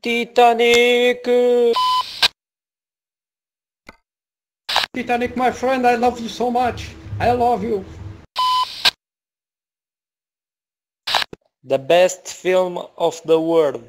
Titanic! Titanic, my friend, I love you so much. I love you. The best film of the world.